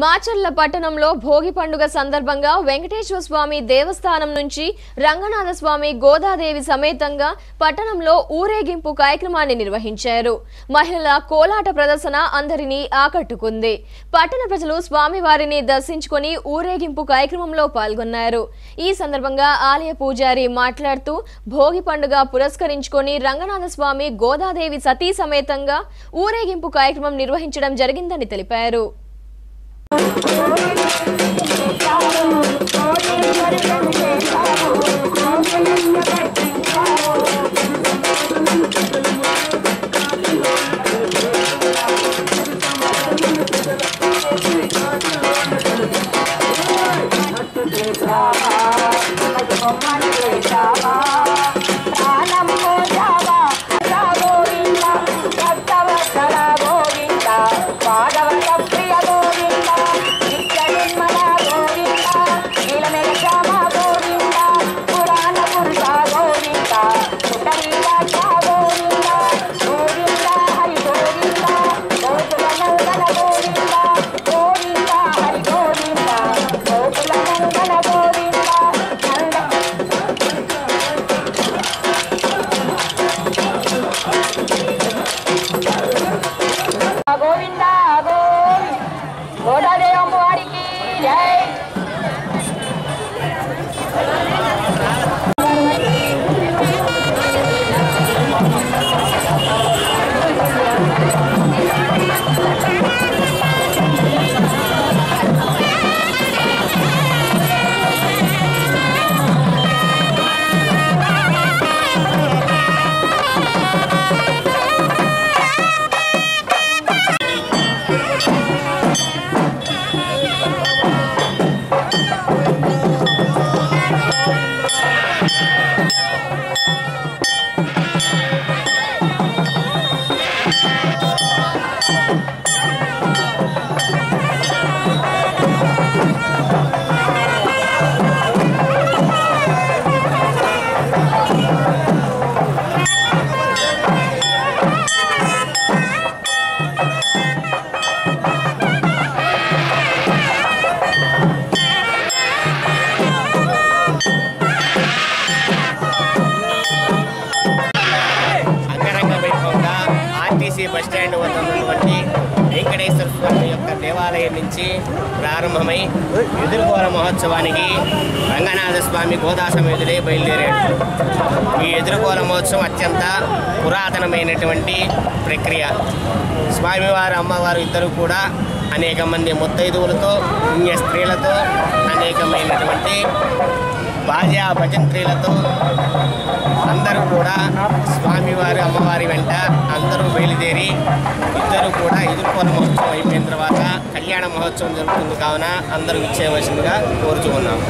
మాచర్ల పట్టణంలో భోగి పండుగ సందర్భంగా వెంకటేశ్వర స్వామి దేవస్థానం నుంచి రంగనాథ స్వామి గోదాదేవి సమేతంగా పట్టణంలో ఊరేగింపు కార్యక్రమాన్ని నిర్వహించారు. మహిళల కోలాట ప్రదర్శన అందరినీ ఆకట్టుకుంది. పట్టణ ప్రజలు స్వామివారిని దర్శించుకొని ఊరేగింపు కార్యక్రమంలో పాల్గొన్నారు. ఈ సందర్భంగా ఆలయ పూజారి మాట్లాడుతూ భోగి పండుగ పురస్కరించుకొని రంగనాథ స్వామి గోదాదేవి సతీ సమేతంగా ఊరేగింపు కార్యక్రమం నిర్వహించడం జరిగిందని తెలిపారు. Oh, బస్ స్టాండ్ వద్ద ఉన్నటువంటి వెంకటేశ్వర స్వామి యొక్క దేవాలయం నుంచి ప్రారంభమై ఎదుర్కోల మహోత్సవానికి రంగనాథ స్వామి గోదా సమేతుడే బయలుదేరాడు. ఈ ఎదుర్కోల మహోత్సవం అత్యంత పురాతనమైనటువంటి ప్రక్రియ. స్వామివారు అమ్మవారు ఇద్దరు కూడా అనేక మంది ముత్తైదువులతో పుణ్య స్త్రీలతో అనేకమైనటువంటి బాజా భజంత్రీలతో అందరూ కూడా స్వామివారి అమ్మవారి వెంట అందరూ బయలుదేరి ఇద్దరు కూడా ఎదుర్కొన్న మహోత్సవం అయిపోయిన తర్వాత కళ్యాణ మహోత్సవం జరుగుతుంది కావున అందరూ ఇచ్చేయవలసిందిగా కోరుచూ ఉన్నాం.